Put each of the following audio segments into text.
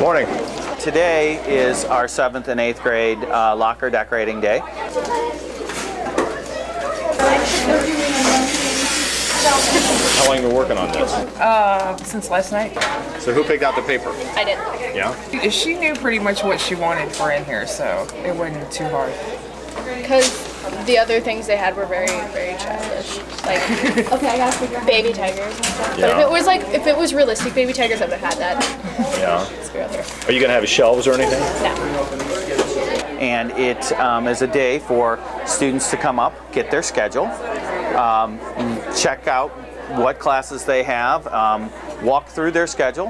Morning. Today is our seventh and eighth grade uh, locker decorating day. How long you been working on this? since last night. So who picked out the paper? I did. Yeah. She knew pretty much what she wanted for in here, so it wasn't too hard. Because the other things they had were very, very childish. Like Okay, I gotta figure out. baby tigers and stuff. But if it was like, if it was realistic baby tigers, I would have had that. Yeah. Screw out there. Are you gonna have shelves or anything? No. And it um, is a day for students to come up, get their schedule, um, check out what classes they have, um, walk through their schedule,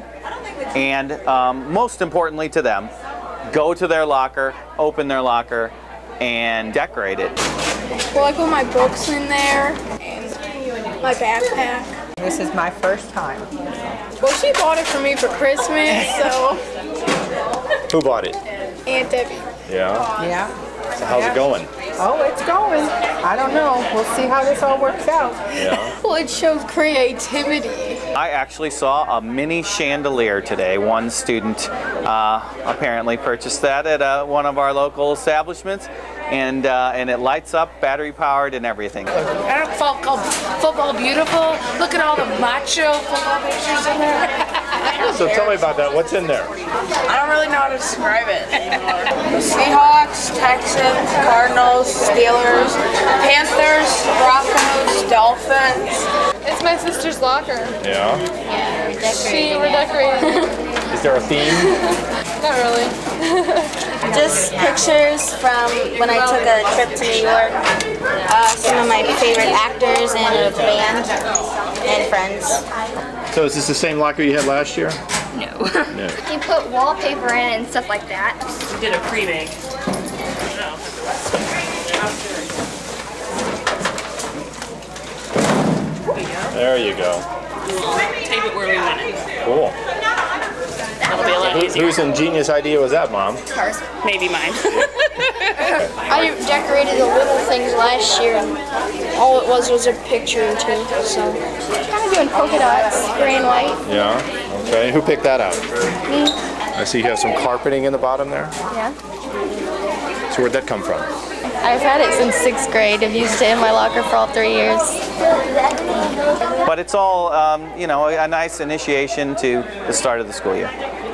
and um, most importantly to them, go to their locker, open their locker, and decorate it. Well, I put my books in there and my backpack. This is my first time. Well, she bought it for me for Christmas, so Who bought it? Aunt Debbie. Yeah. Yeah. So how's it going? Oh, it's going. I don't know. We'll see how this all works out. Yeah. Well, it shows creativity. I actually saw a mini chandelier today. One student uh, apparently purchased that at uh, one of our local establishments, and uh, and it lights up, battery powered, and everything. And it's all called Football Beautiful. Look at all the macho football pictures in there. So tell me about that. What's in there? I don't really know how to describe it anymore. The Texans, Cardinals, Steelers, Panthers, Broncos, Dolphins. It's my sister's locker. Yeah. She we're decorating. Is there a theme? Not really. Just pictures from when I took a trip to New York. Uh, some of my favorite actors and a band and friends. So is this the same locker you had last year? No. no. You put wallpaper in and stuff like that. We did a pre-make. There you go. Tape it where we want it. Cool. That'll be a lot Who, easier. whose ingenious idea was that, Mom? Maybe mine. I decorated the little things last year, and all it was was a picture or two. So kind of doing polka dots, gray and white. Yeah. Okay. Who picked that out? Me. I see you have some carpeting in the bottom there. Yeah. So where'd that come from? I've had it since sixth grade. I've used it in my locker for all three years. But it's all um, you know a nice initiation to the start of the school year.